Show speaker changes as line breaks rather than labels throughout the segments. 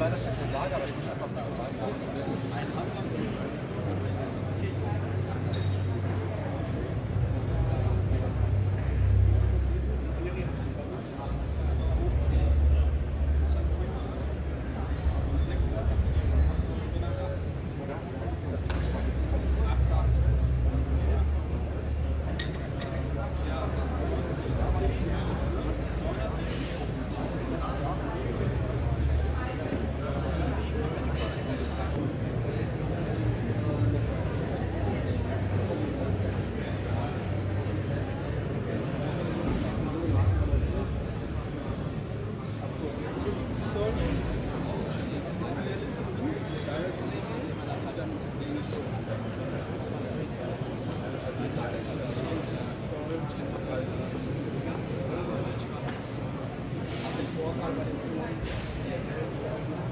Ich leider schlechte Lage, aber ich muss einfach sagen, ein Anfang
one, but it's the one. Yeah,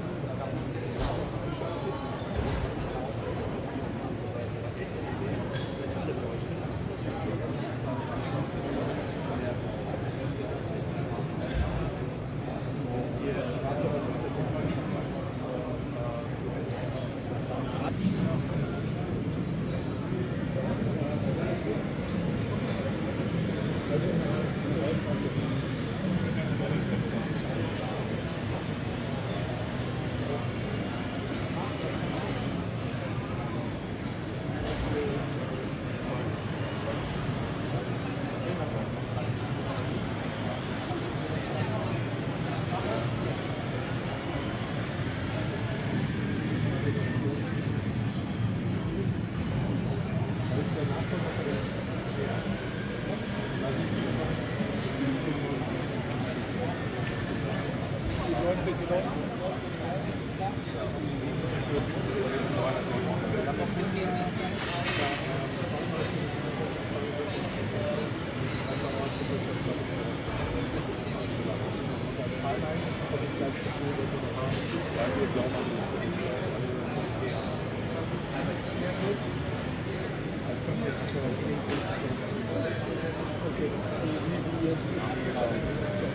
Okay, wie also jetzt?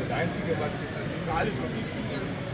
Das einzige, was galhos, eu tenho